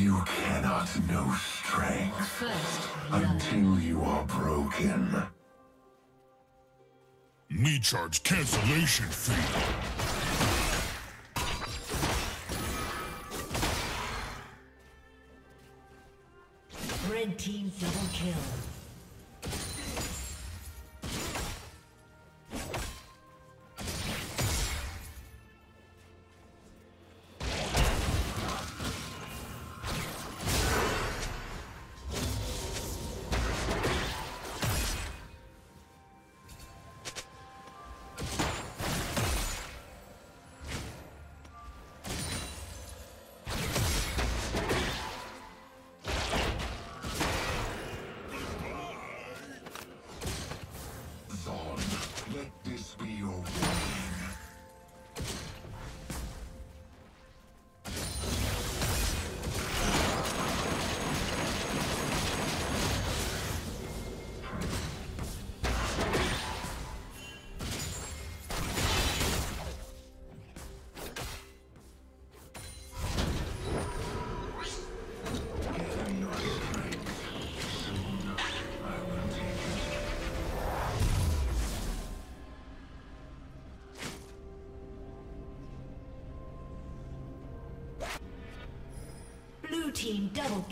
You cannot know strength First until you are broken. Me charge cancellation fee. Red team double kill.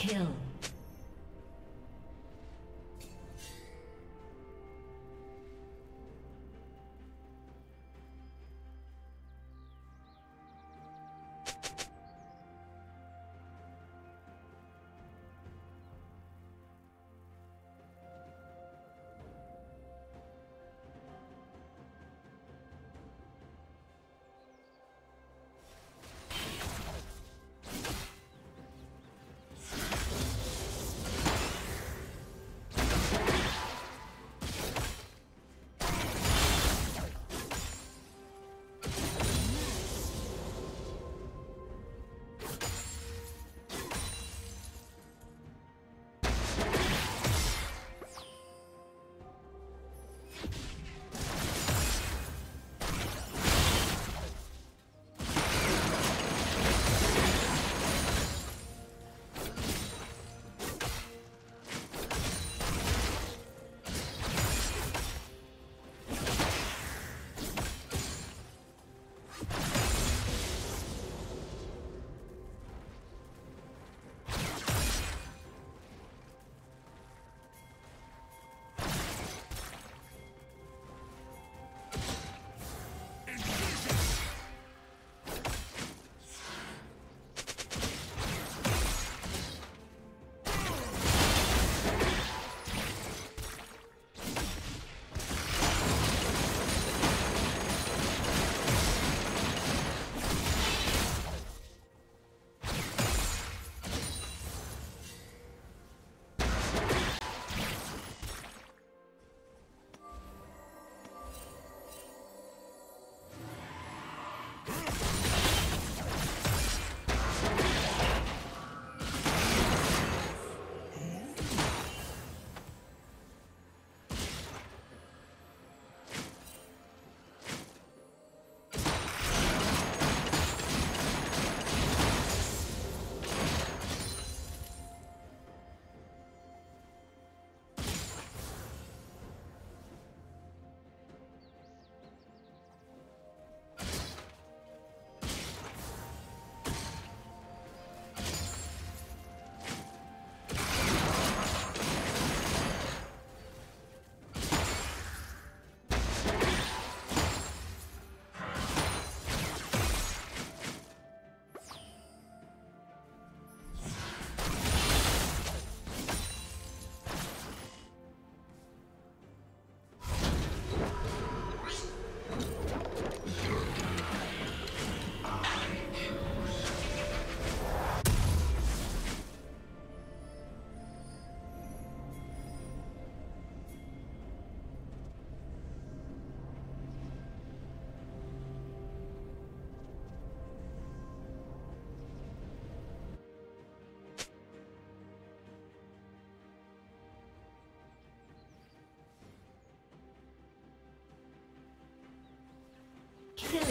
Kill.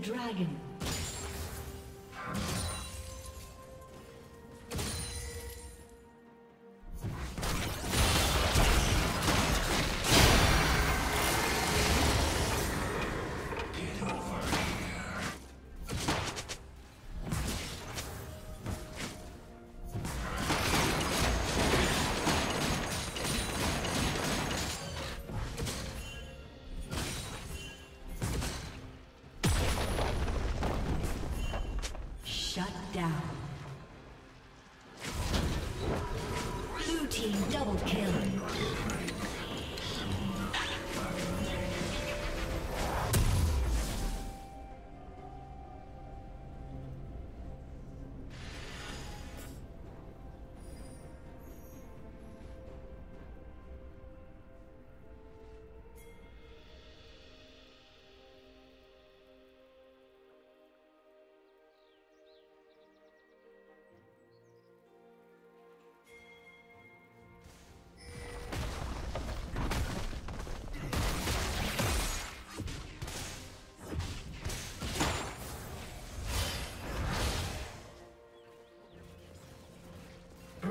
Dragon.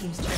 Team's turret.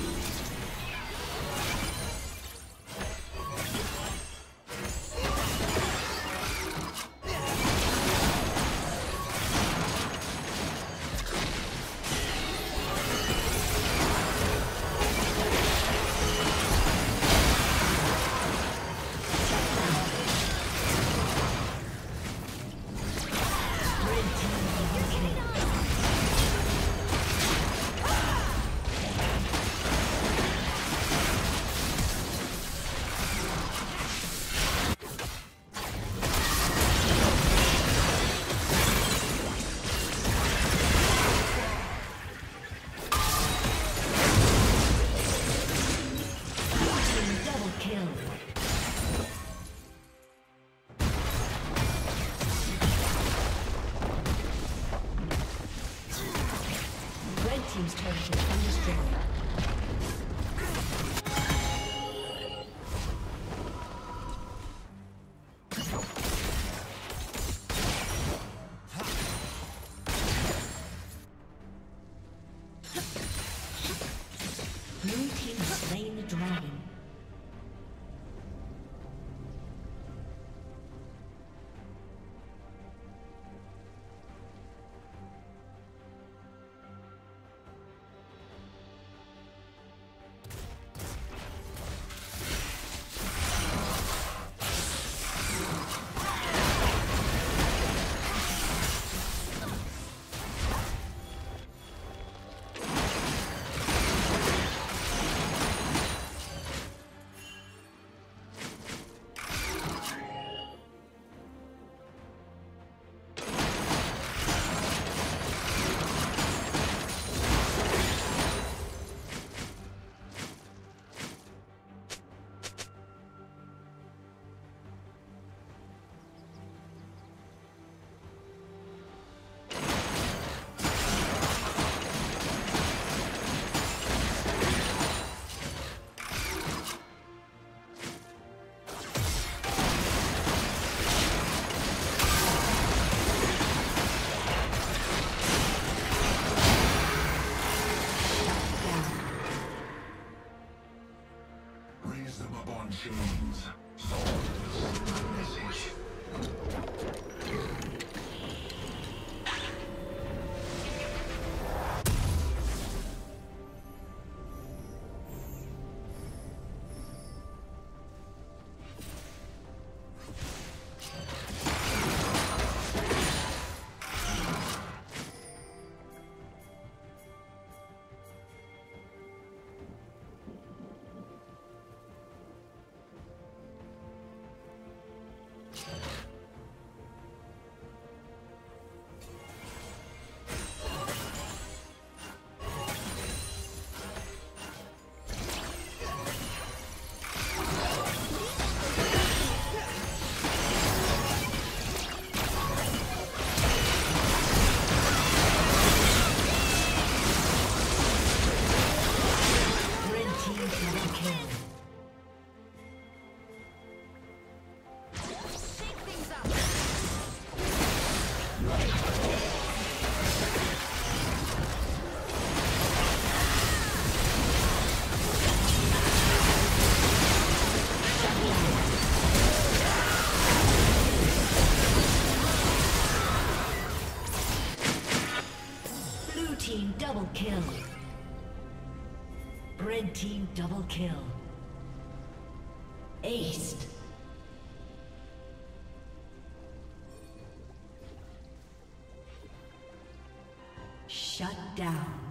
Double kill. Aced. Shut down.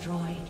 Destroyed.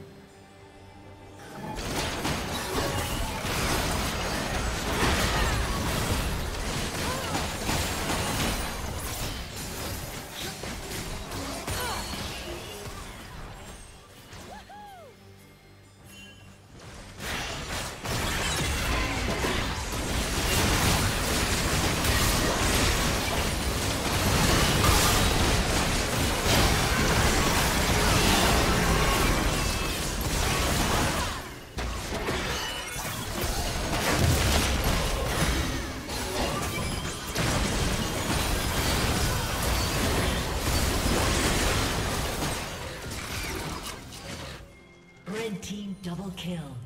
Kill.